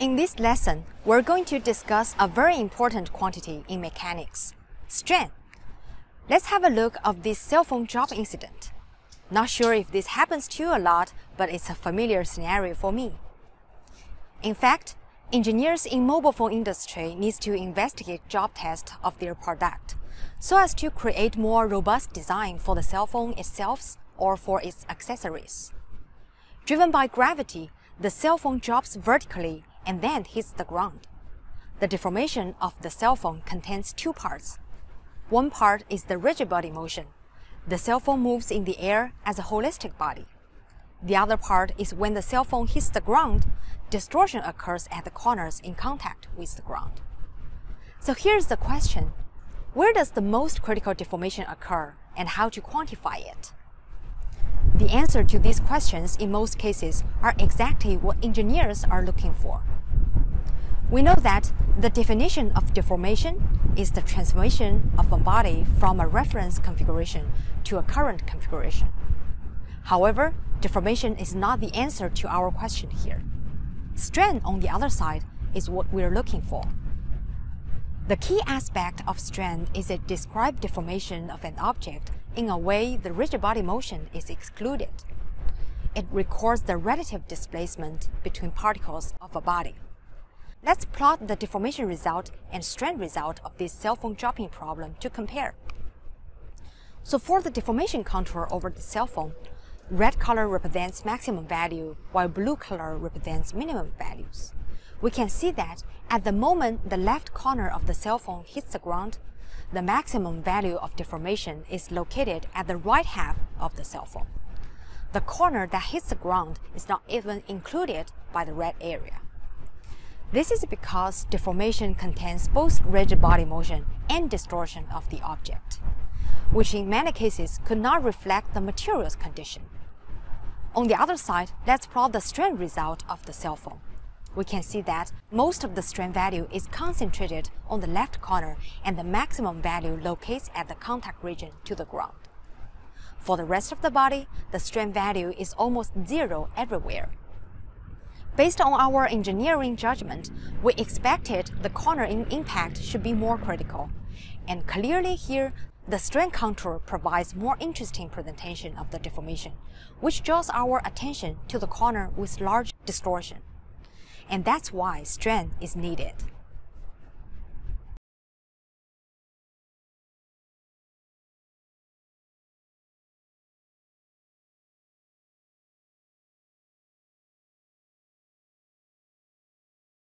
In this lesson, we're going to discuss a very important quantity in mechanics, strain. Let's have a look of this cell phone drop incident. Not sure if this happens to you a lot, but it's a familiar scenario for me. In fact, engineers in mobile phone industry needs to investigate drop test of their product so as to create more robust design for the cell phone itself or for its accessories. Driven by gravity, the cell phone drops vertically and then hits the ground. The deformation of the cell phone contains two parts. One part is the rigid body motion. The cell phone moves in the air as a holistic body. The other part is when the cell phone hits the ground, distortion occurs at the corners in contact with the ground. So here's the question. Where does the most critical deformation occur and how to quantify it? The answer to these questions in most cases are exactly what engineers are looking for. We know that the definition of deformation is the transformation of a body from a reference configuration to a current configuration. However, deformation is not the answer to our question here. Strain, on the other side, is what we're looking for. The key aspect of strain is it describes deformation of an object in a way the rigid body motion is excluded. It records the relative displacement between particles of a body. Let's plot the deformation result and strain result of this cell phone dropping problem to compare. So for the deformation contour over the cell phone, red color represents maximum value while blue color represents minimum values. We can see that at the moment the left corner of the cell phone hits the ground, the maximum value of deformation is located at the right half of the cell phone. The corner that hits the ground is not even included by the red area. This is because deformation contains both rigid body motion and distortion of the object, which in many cases could not reflect the material's condition. On the other side, let's plot the strain result of the cell phone. We can see that most of the strain value is concentrated on the left corner and the maximum value locates at the contact region to the ground. For the rest of the body, the strain value is almost zero everywhere Based on our engineering judgment, we expected the cornering impact should be more critical. And clearly here, the strain contour provides more interesting presentation of the deformation, which draws our attention to the corner with large distortion. And that's why strain is needed.